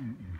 Mm-mm.